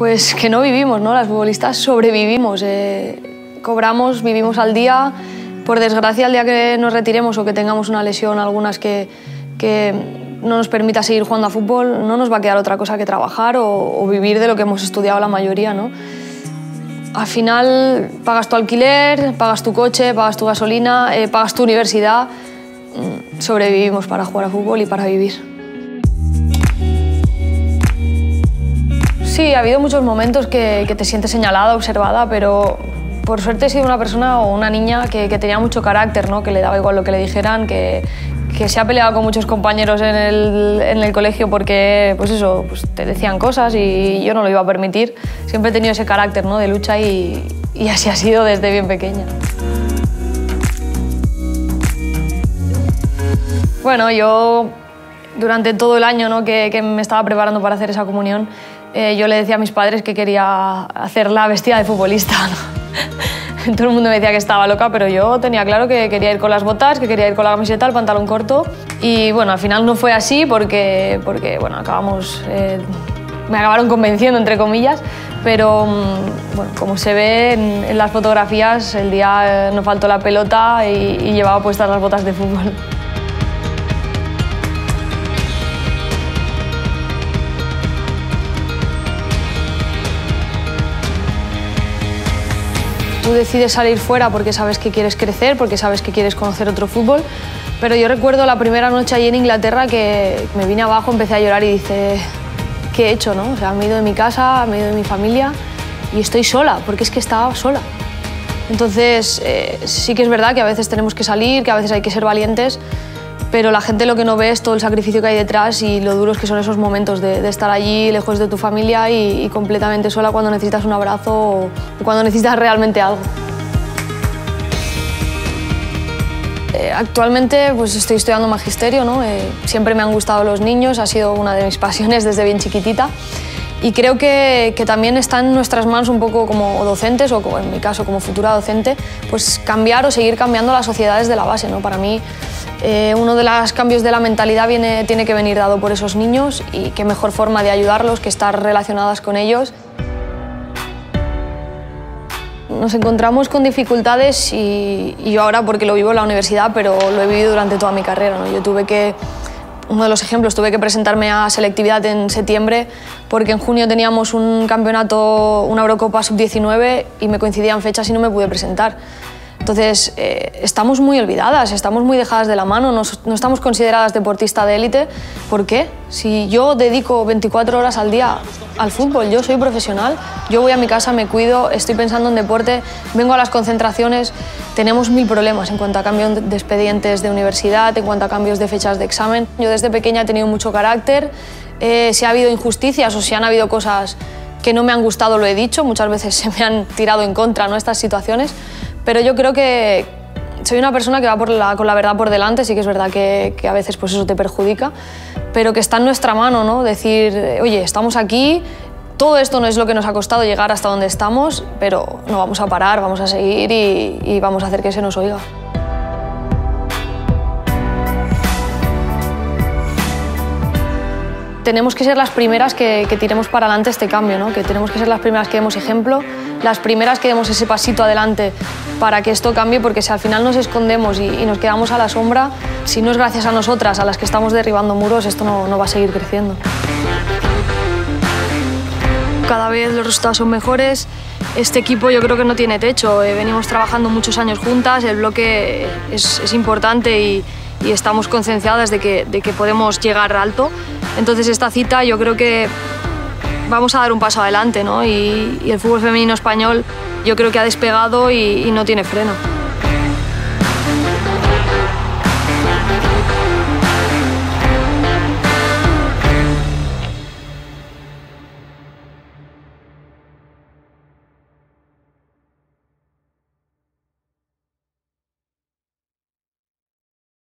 Pues que no vivimos, ¿no? Las futbolistas sobrevivimos, eh, cobramos, vivimos al día. Por desgracia, el día que nos retiremos o que tengamos una lesión, algunas que, que no nos permita seguir jugando a fútbol, no nos va a quedar otra cosa que trabajar o, vivir de lo que hemos estudiado la mayoría, ¿no? Al final pagas tu alquiler, pagas tu coche, pagas tu gasolina, eh, pagas tu universidad. Mm, Sobrevivimos para jugar a fútbol y para vivir. Sí, ha habido muchos momentos que, te sientes señalada, observada, pero por suerte he sido una persona o una niña que, tenía mucho carácter, ¿no? que le daba igual lo que le dijeran, que, se ha peleado con muchos compañeros en el, en el colegio porque pues eso, pues te decían cosas y yo no lo iba a permitir. Siempre he tenido ese carácter ¿no? de lucha y, y así ha sido desde bien pequeña. Bueno, yo durante todo el año ¿no? que, que me estaba preparando para hacer esa comunión, eh, yo le decía a mis padres que quería hacerla vestida de futbolista. ¿no? Todo el mundo me decía que estaba loca, pero yo tenía claro que quería ir con las botas, que quería ir con la camiseta, el pantalón corto. Y bueno, al final no fue así porque, porque bueno, acabamos, eh, me acabaron convenciendo, entre comillas. Pero mm, bueno, como se ve en, en las fotografías, el día eh, no faltó la pelota y, y llevaba puestas las botas de fútbol. Tú decides salir fuera porque sabes que quieres crecer, porque sabes que quieres conocer otro fútbol. Pero yo recuerdo la primera noche allí en Inglaterra que me vine abajo, empecé a llorar y dice, ¿qué he hecho? No? O sea, me he ido de mi casa, me he ido de mi familia y estoy sola, porque es que estaba sola. Entonces, eh, sí que es verdad que a veces tenemos que salir, que a veces hay que ser valientes, pero la gente lo que no ve es todo el sacrificio que hay detrás y lo duros que son esos momentos de, estar allí lejos de tu familia y, y, completamente sola cuando necesitas un abrazo o cuando necesitas realmente algo. Eh, actualmente pues estoy estudiando magisterio, ¿no? Eh, siempre me han gustado los niños, ha sido una de mis pasiones desde bien chiquitita. Y creo que, que, también está en nuestras manos un poco como docentes, o como en mi caso como futura docente, pues cambiar o seguir cambiando las sociedades de la base. ¿no? Para mí, eh, uno de los cambios de la mentalidad viene, tiene que venir dado por esos niños y qué mejor forma de ayudarlos que estar relacionadas con ellos. Nos encontramos con dificultades y, y yo ahora porque lo vivo en la universidad, pero lo he vivido durante toda mi carrera. ¿no? Yo tuve que uno de los ejemplos, tuve que presentarme a selectividad en septiembre porque en junio teníamos un campeonato, una Eurocopa sub-19 y me coincidían fechas y no me pude presentar. Entonces, eh, estamos muy olvidadas, estamos muy dejadas de la mano, no, no estamos consideradas deportista de élite. ¿Por qué? Si yo dedico 24 horas al día al fútbol, yo soy profesional, yo voy a mi casa, me cuido, estoy pensando en deporte, vengo a las concentraciones, tenemos mil problemas en cuanto a cambios de expedientes de universidad, en cuanto a cambios de fechas de examen. Yo desde pequeña he tenido mucho carácter, eh, si ha habido injusticias o si han habido cosas que no me han gustado, lo he dicho, muchas veces se me han tirado en contra ¿no? estas situaciones, pero yo creo que soy una persona que va por la, con la verdad por delante, sí que es verdad que, a veces pues eso te perjudica, pero que está en nuestra mano, ¿no? Decir, oye, estamos aquí, todo esto no es lo que nos ha costado llegar hasta donde estamos, pero no vamos a parar, vamos a seguir y, y vamos a hacer que se nos oiga. Tenemos que ser las primeras que, tiremos para adelante este cambio, ¿no? que tenemos que ser las primeras que demos ejemplo, las primeras que demos ese pasito adelante para que esto cambie, porque si al final nos escondemos y, nos quedamos a la sombra, si no es gracias a nosotras, a las que estamos derribando muros, esto no, no va a seguir creciendo. Cada vez los resultados son mejores, este equipo yo creo que no tiene techo, eh, venimos trabajando muchos años juntas, el bloque es, es importante y, y estamos concienciadas de que, de que podemos llegar alto. Entonces esta cita yo creo que vamos a dar un paso adelante ¿no? y, el fútbol femenino español yo creo que ha despegado y no tiene freno.